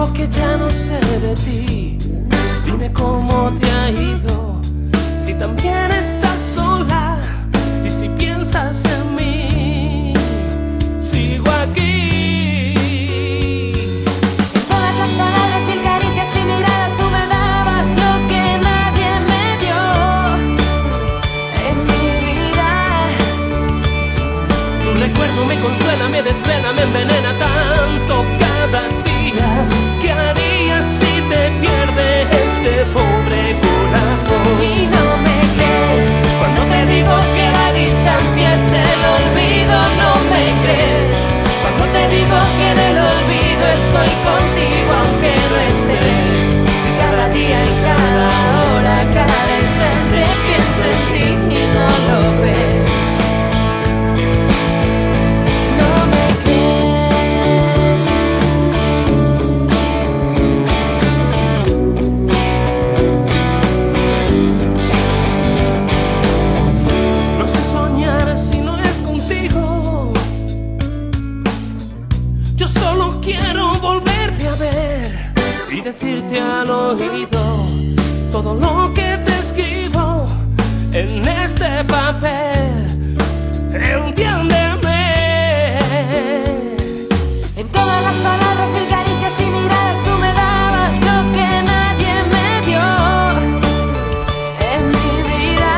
porque ya no sé de ti. Dime cómo te ha ido, si también estás sola y si piensas en mí. Sigo aquí. Todas las palabras, mil caricias y miradas, tú me dabas lo que nadie me dio en mi vida. Tu recuerdo me consuela, me desvela, me envenena tanto cada día. time quiero volverte a ver y decirte al oído todo lo que te escribo en este papel. Entiéndeme. En todas las palabras, mil caricias y miradas, tú me dabas lo que nadie me dio en mi vida.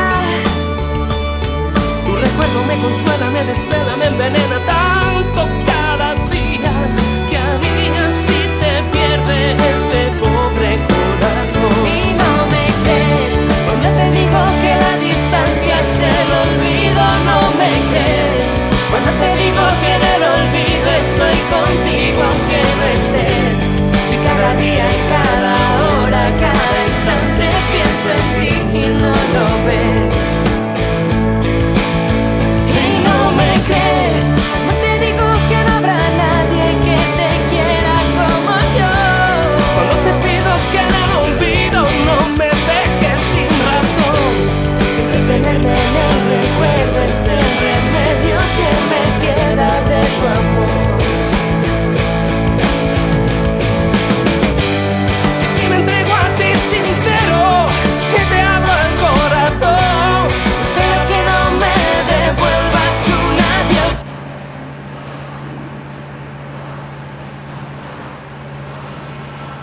Tu recuerdo me consuela, me desvela, me envenena tanto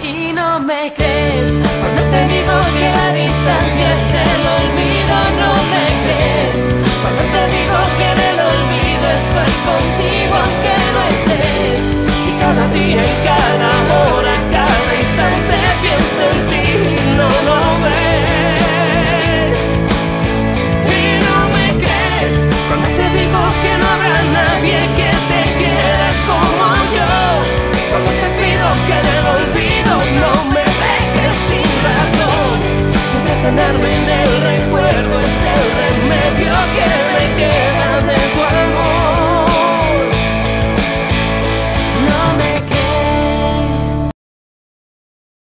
Y no me crees cuando te digo que la distancia es el olvido,